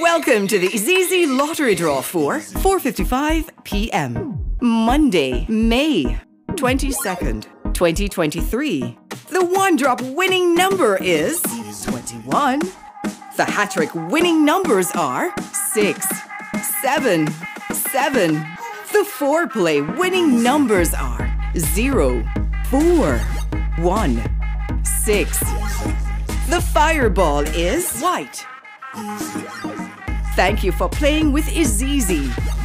Welcome to the Easy Lottery Draw for 4:55 p.m. Monday, May 22nd, 2023. The 1Drop winning number is 21. The HaTTrik winning numbers are 6, 7, 7. The 4Play winning numbers are 0, 4, 1, 6. The fireball is white. Thank you for playing with IZIZZI.